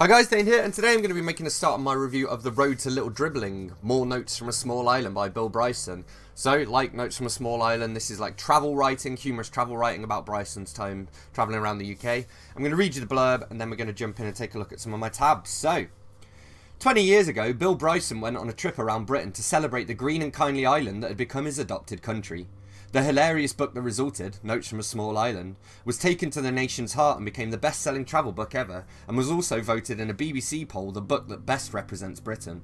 Hi guys, Dane here, and today I'm going to be making a start on my review of The Road to Little Dribbling, More Notes from a Small Island by Bill Bryson. So, like Notes from a Small Island, this is like travel writing, humorous travel writing about Bryson's time travelling around the UK. I'm going to read you the blurb, and then we're going to jump in and take a look at some of my tabs. So, 20 years ago, Bill Bryson went on a trip around Britain to celebrate the green and kindly island that had become his adopted country. The hilarious book that resulted, Notes from a Small Island, was taken to the nation's heart and became the best selling travel book ever, and was also voted in a BBC poll the book that best represents Britain.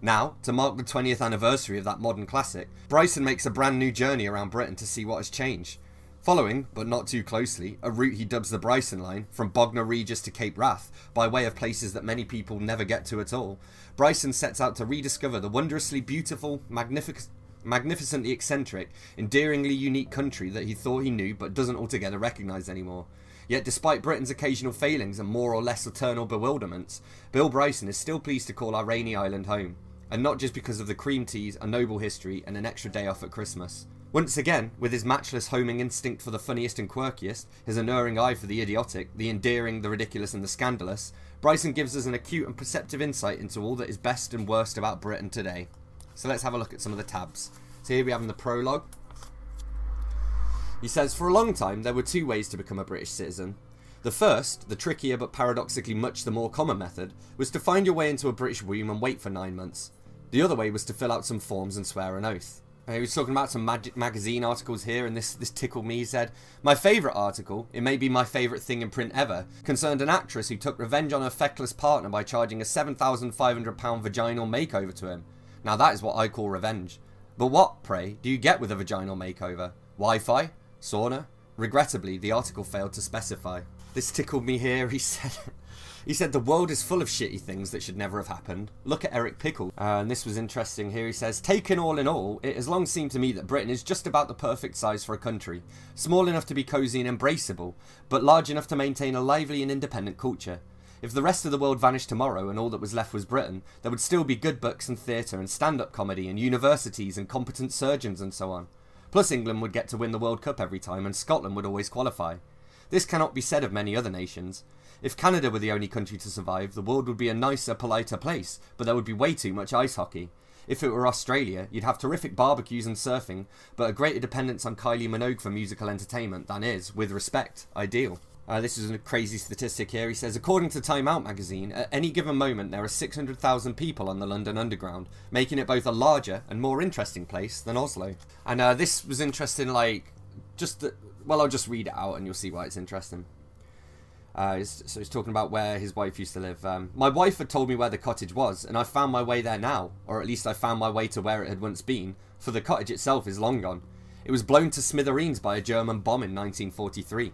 Now, to mark the 20th anniversary of that modern classic, Bryson makes a brand new journey around Britain to see what has changed. Following, but not too closely, a route he dubs the Bryson Line, from Bognor Regis to Cape Wrath, by way of places that many people never get to at all, Bryson sets out to rediscover the wondrously beautiful, magnificent, magnificently eccentric, endearingly unique country that he thought he knew but doesn't altogether recognise anymore. Yet despite Britain's occasional failings and more or less eternal bewilderments, Bill Bryson is still pleased to call our rainy island home. And not just because of the cream teas, a noble history, and an extra day off at Christmas. Once again, with his matchless homing instinct for the funniest and quirkiest, his unerring eye for the idiotic, the endearing, the ridiculous, and the scandalous, Bryson gives us an acute and perceptive insight into all that is best and worst about Britain today. So let's have a look at some of the tabs. So here we have in the prologue. He says, For a long time, there were two ways to become a British citizen. The first, the trickier but paradoxically much the more common method, was to find your way into a British womb and wait for nine months. The other way was to fill out some forms and swear an oath. He was talking about some mag magazine articles here, and this, this tickled me. He said, My favourite article, it may be my favourite thing in print ever, concerned an actress who took revenge on her feckless partner by charging a £7,500 vaginal makeover to him. Now that is what I call revenge. But what, pray, do you get with a vaginal makeover? Wi-Fi? Sauna? Regrettably, the article failed to specify. This tickled me here, he said. he said the world is full of shitty things that should never have happened. Look at Eric Pickle. Uh, and this was interesting here. He says, Taken all in all, it has long seemed to me that Britain is just about the perfect size for a country. Small enough to be cosy and embraceable, but large enough to maintain a lively and independent culture. If the rest of the world vanished tomorrow and all that was left was Britain, there would still be good books and theatre and stand-up comedy and universities and competent surgeons and so on. Plus England would get to win the World Cup every time and Scotland would always qualify. This cannot be said of many other nations. If Canada were the only country to survive, the world would be a nicer, politer place, but there would be way too much ice hockey. If it were Australia, you'd have terrific barbecues and surfing, but a greater dependence on Kylie Minogue for musical entertainment than is, with respect, ideal. Uh, this is a crazy statistic here. He says, according to Time Out magazine, at any given moment there are 600,000 people on the London Underground, making it both a larger and more interesting place than Oslo. And uh, this was interesting, like, just the, well, I'll just read it out and you'll see why it's interesting. Uh, so he's talking about where his wife used to live. Um, my wife had told me where the cottage was, and I found my way there now, or at least I found my way to where it had once been, for the cottage itself is long gone. It was blown to smithereens by a German bomb in 1943.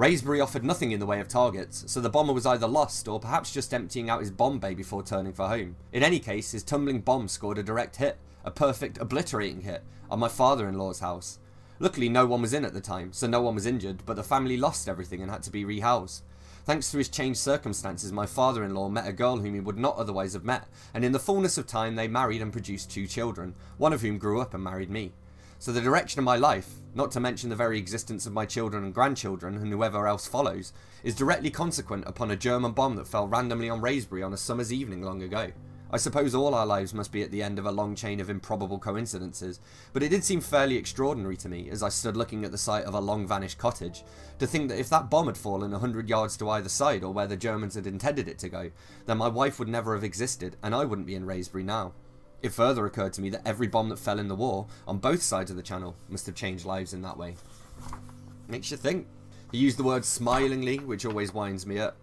Wraysbury offered nothing in the way of targets, so the bomber was either lost or perhaps just emptying out his bomb bay before turning for home. In any case, his tumbling bomb scored a direct hit, a perfect obliterating hit, on my father-in-law's house. Luckily no one was in at the time, so no one was injured, but the family lost everything and had to be rehoused. Thanks to his changed circumstances, my father-in-law met a girl whom he would not otherwise have met, and in the fullness of time they married and produced two children, one of whom grew up and married me. So the direction of my life, not to mention the very existence of my children and grandchildren and whoever else follows, is directly consequent upon a German bomb that fell randomly on Wraysbury on a summer's evening long ago. I suppose all our lives must be at the end of a long chain of improbable coincidences, but it did seem fairly extraordinary to me, as I stood looking at the site of a long vanished cottage, to think that if that bomb had fallen a hundred yards to either side or where the Germans had intended it to go, then my wife would never have existed, and I wouldn't be in Wraysbury now. It further occurred to me that every bomb that fell in the war, on both sides of the channel, must have changed lives in that way. Makes you think. He used the word smilingly, which always winds me up.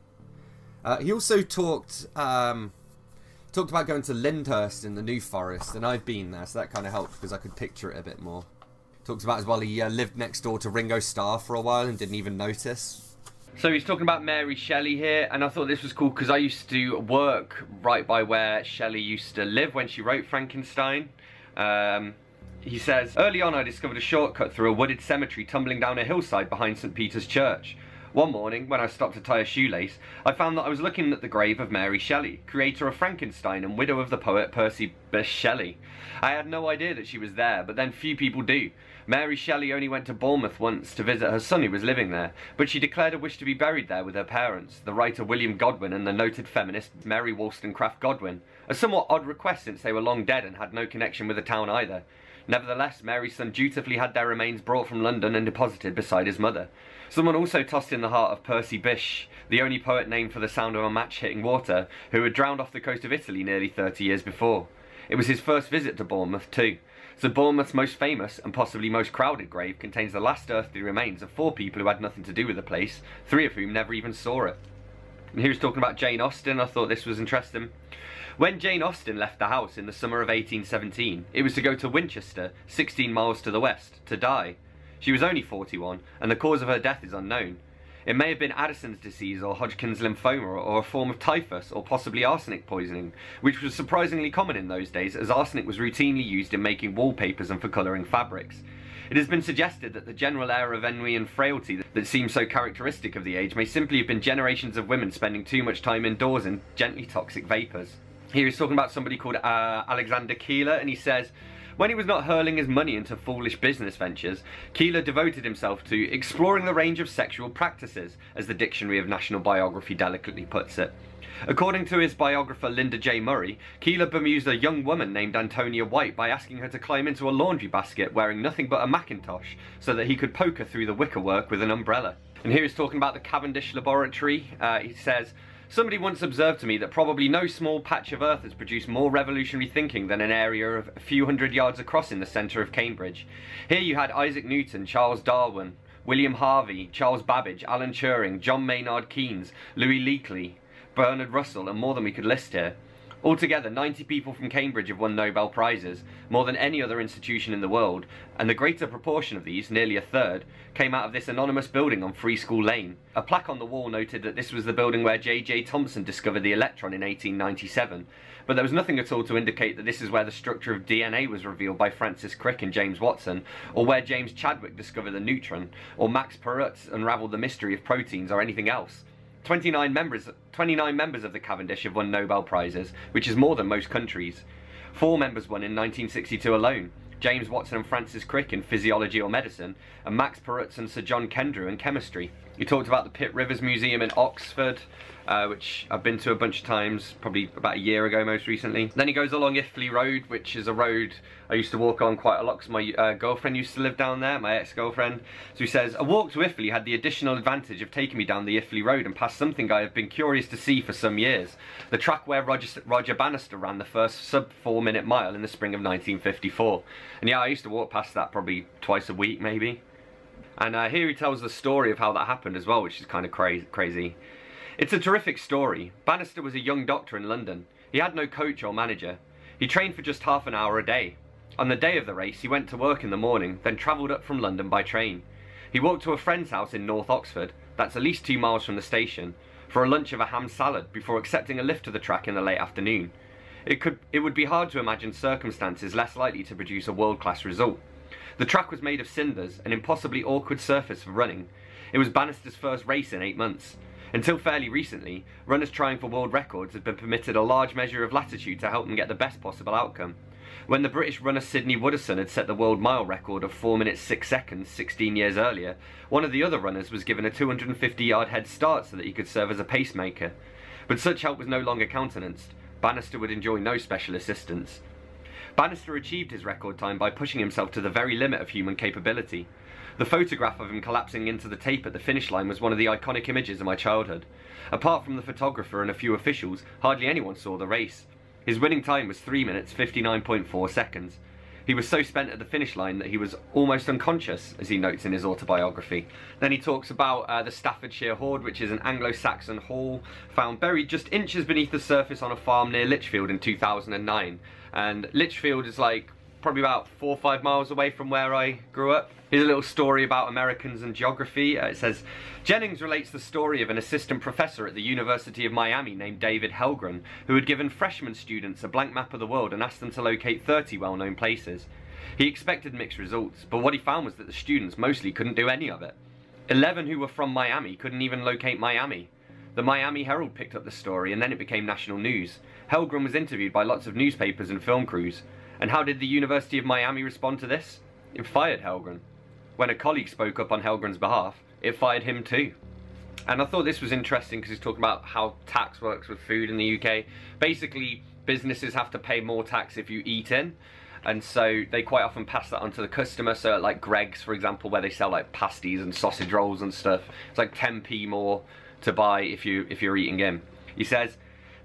Uh, he also talked um, talked about going to Lyndhurst in the New Forest, and I've been there, so that kind of helped because I could picture it a bit more. Talked about as well he uh, lived next door to Ringo Starr for a while and didn't even notice. So he's talking about Mary Shelley here, and I thought this was cool because I used to work right by where Shelley used to live when she wrote Frankenstein. Um, he says, Early on I discovered a shortcut through a wooded cemetery tumbling down a hillside behind St. Peter's Church. One morning, when I stopped to tie a shoelace, I found that I was looking at the grave of Mary Shelley, creator of Frankenstein and widow of the poet Percy Bysshe Shelley. I had no idea that she was there, but then few people do. Mary Shelley only went to Bournemouth once to visit her son who was living there, but she declared a wish to be buried there with her parents, the writer William Godwin and the noted feminist Mary Wollstonecraft Godwin. A somewhat odd request since they were long dead and had no connection with the town either. Nevertheless, Mary's son dutifully had their remains brought from London and deposited beside his mother. Someone also tossed in the heart of Percy Bysshe, the only poet named for the sound of a match hitting water, who had drowned off the coast of Italy nearly 30 years before. It was his first visit to Bournemouth, too. So Bournemouth's most famous and possibly most crowded grave contains the last earthly remains of four people who had nothing to do with the place, three of whom never even saw it. And he was talking about Jane Austen, I thought this was interesting. When Jane Austen left the house in the summer of 1817, it was to go to Winchester, 16 miles to the west, to die. She was only 41, and the cause of her death is unknown. It may have been Addison's disease or Hodgkin's lymphoma or a form of typhus or possibly arsenic poisoning, which was surprisingly common in those days as arsenic was routinely used in making wallpapers and for colouring fabrics. It has been suggested that the general air of ennui and frailty that seems so characteristic of the age may simply have been generations of women spending too much time indoors in gently toxic vapours. Here he's talking about somebody called uh, Alexander Keiller and he says, when he was not hurling his money into foolish business ventures, Keiller devoted himself to exploring the range of sexual practices, as the Dictionary of National Biography delicately puts it. According to his biographer Linda J. Murray, Keiller bemused a young woman named Antonia White by asking her to climb into a laundry basket wearing nothing but a mackintosh so that he could poke her through the wickerwork with an umbrella. And here he's talking about the Cavendish Laboratory. Uh, he says, Somebody once observed to me that probably no small patch of earth has produced more revolutionary thinking than an area of a few hundred yards across in the centre of Cambridge. Here you had Isaac Newton, Charles Darwin, William Harvey, Charles Babbage, Alan Turing, John Maynard Keynes, Louis Leakey, Bernard Russell, and more than we could list here. Altogether, 90 people from Cambridge have won Nobel Prizes, more than any other institution in the world, and the greater proportion of these, nearly a third, came out of this anonymous building on Free School Lane. A plaque on the wall noted that this was the building where J.J. Thomson discovered the electron in 1897, but there was nothing at all to indicate that this is where the structure of DNA was revealed by Francis Crick and James Watson, or where James Chadwick discovered the neutron, or Max Perutz unraveled the mystery of proteins, or anything else. 29 members, 29 members of the Cavendish have won Nobel Prizes, which is more than most countries. Four members won in 1962 alone. James Watson and Francis Crick in physiology or medicine, and Max Perutz and Sir John Kendrew in chemistry. He talked about the Pitt Rivers Museum in Oxford, uh, which I've been to a bunch of times, probably about a year ago most recently. Then he goes along Iffley Road, which is a road I used to walk on quite a lot because my uh, girlfriend used to live down there, my ex-girlfriend. So he says, a walk to Iffley had the additional advantage of taking me down the Iffley Road and past something I have been curious to see for some years. The track where Roger, Roger Bannister ran the first sub four minute mile in the spring of 1954. And yeah, I used to walk past that probably twice a week maybe. And uh, here he tells the story of how that happened as well, which is kind of cra crazy. It's a terrific story. Bannister was a young doctor in London. He had no coach or manager. He trained for just half an hour a day. On the day of the race, he went to work in the morning, then travelled up from London by train. He walked to a friend's house in North Oxford, that's at least two miles from the station, for a lunch of a ham salad before accepting a lift to the track in the late afternoon. It, could, it would be hard to imagine circumstances less likely to produce a world-class result. The track was made of cinders, an impossibly awkward surface for running. It was Bannister's first race in eight months. Until fairly recently, runners trying for world records had been permitted a large measure of latitude to help them get the best possible outcome. When the British runner Sydney Wooderson had set the world mile record of 4 minutes 6 seconds 16 years earlier, one of the other runners was given a 250 yard head start so that he could serve as a pacemaker. But such help was no longer countenanced. Bannister would enjoy no special assistance. Bannister achieved his record time by pushing himself to the very limit of human capability. The photograph of him collapsing into the tape at the finish line was one of the iconic images of my childhood. Apart from the photographer and a few officials, hardly anyone saw the race. His winning time was 3 minutes 59.4 seconds. He was so spent at the finish line that he was almost unconscious, as he notes in his autobiography. Then he talks about uh, the Staffordshire Hoard, which is an Anglo-Saxon hall found buried just inches beneath the surface on a farm near Lichfield in 2009. And Lichfield is like probably about four or five miles away from where I grew up. Here's a little story about Americans and geography. Uh, it says, Jennings relates the story of an assistant professor at the University of Miami named David Helgren, who had given freshman students a blank map of the world and asked them to locate 30 well-known places. He expected mixed results, but what he found was that the students mostly couldn't do any of it. 11 who were from Miami couldn't even locate Miami. The Miami Herald picked up the story and then it became national news. Helgren was interviewed by lots of newspapers and film crews. And how did the University of Miami respond to this? It fired Helgren. When a colleague spoke up on Helgren's behalf, it fired him too. And I thought this was interesting because he's talking about how tax works with food in the UK. Basically, businesses have to pay more tax if you eat in. And so they quite often pass that on to the customer. So like Greggs, for example, where they sell like pasties and sausage rolls and stuff, it's like 10p more to buy if you if you're eating in. He says,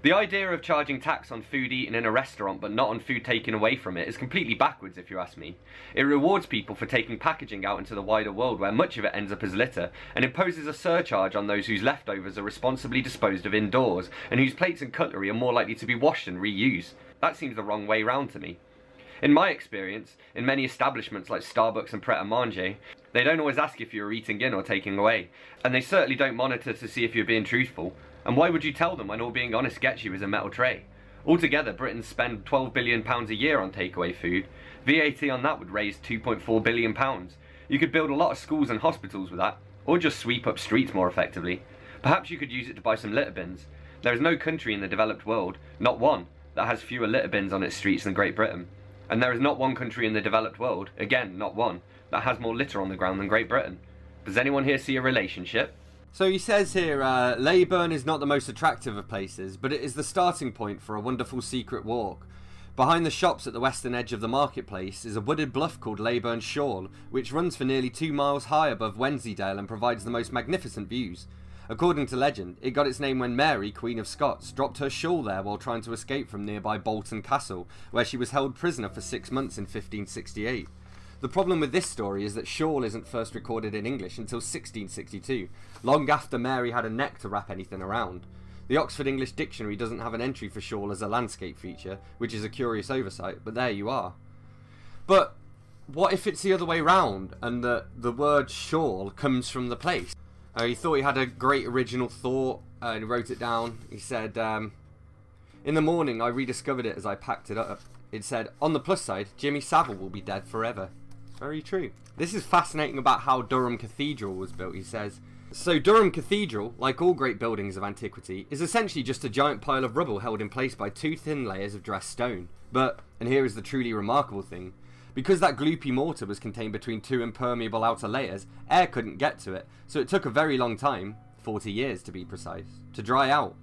the idea of charging tax on food eaten in a restaurant but not on food taken away from it is completely backwards if you ask me. It rewards people for taking packaging out into the wider world where much of it ends up as litter and imposes a surcharge on those whose leftovers are responsibly disposed of indoors and whose plates and cutlery are more likely to be washed and reused. That seems the wrong way round to me. In my experience, in many establishments like Starbucks and Pret a Manger, they don't always ask if you're eating in or taking away, and they certainly don't monitor to see if you're being truthful. And why would you tell them when all being honest gets you is a metal tray? Altogether, Britons spend £12 billion a year on takeaway food. VAT on that would raise £2.4 billion. You could build a lot of schools and hospitals with that, or just sweep up streets more effectively. Perhaps you could use it to buy some litter bins. There is no country in the developed world, not one, that has fewer litter bins on its streets than Great Britain. And there is not one country in the developed world, again, not one, that has more litter on the ground than Great Britain. Does anyone here see a relationship? So he says here, uh, Leyburn is not the most attractive of places, but it is the starting point for a wonderful secret walk. Behind the shops at the western edge of the marketplace is a wooded bluff called Leyburn Shawl, which runs for nearly two miles high above Wensleydale and provides the most magnificent views. According to legend, it got its name when Mary, Queen of Scots, dropped her shawl there while trying to escape from nearby Bolton Castle, where she was held prisoner for six months in 1568. The problem with this story is that shawl isn't first recorded in English until 1662, long after Mary had a neck to wrap anything around. The Oxford English Dictionary doesn't have an entry for shawl as a landscape feature, which is a curious oversight, but there you are. But what if it's the other way round and the, the word shawl comes from the place? Uh, he thought he had a great original thought uh, and wrote it down. He said, um, In the morning, I rediscovered it as I packed it up. It said, On the plus side, Jimmy Savile will be dead forever. Very true. This is fascinating about how Durham Cathedral was built, he says. So, Durham Cathedral, like all great buildings of antiquity, is essentially just a giant pile of rubble held in place by two thin layers of dressed stone. But, and here is the truly remarkable thing, because that gloopy mortar was contained between two impermeable outer layers, air couldn't get to it, so it took a very long time, 40 years to be precise, to dry out.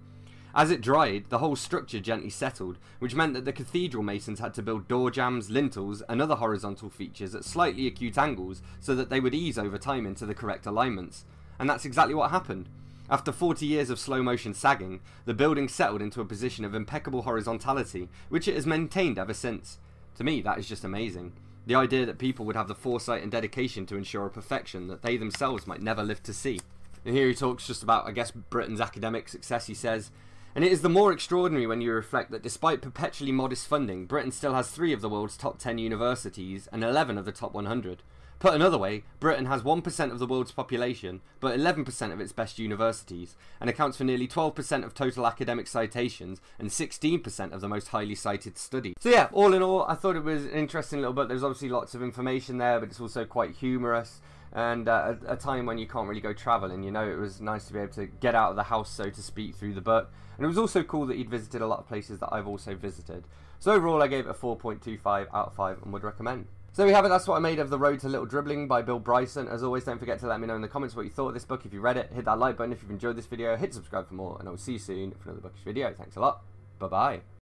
As it dried, the whole structure gently settled, which meant that the cathedral masons had to build door jambs, lintels, and other horizontal features at slightly acute angles so that they would ease over time into the correct alignments. And that's exactly what happened. After 40 years of slow motion sagging, the building settled into a position of impeccable horizontality, which it has maintained ever since. To me, that is just amazing. The idea that people would have the foresight and dedication to ensure a perfection that they themselves might never live to see. And here he talks just about, I guess, Britain's academic success. He says, and it is the more extraordinary when you reflect that despite perpetually modest funding, Britain still has three of the world's top 10 universities and 11 of the top 100. Put another way, Britain has 1% of the world's population, but 11% of its best universities, and accounts for nearly 12% of total academic citations and 16% of the most highly cited studies. So yeah, all in all, I thought it was an interesting little book. There's obviously lots of information there, but it's also quite humorous and uh, a, time when you can't really go traveling. You know, it was nice to be able to get out of the house, so to speak, through the book. And it was also cool that he'd visited a lot of places that I've also visited. So overall, I gave it a 4.25 out of 5 and would recommend. So we have it, that's what I made of The Road to Little Dribbling by Bill Bryson. As always, don't forget to let me know in the comments what you thought of this book. If you read it, hit that like button. If you've enjoyed this video, hit subscribe for more. And I will see you soon for another bookish video. Thanks a lot. Bye-bye.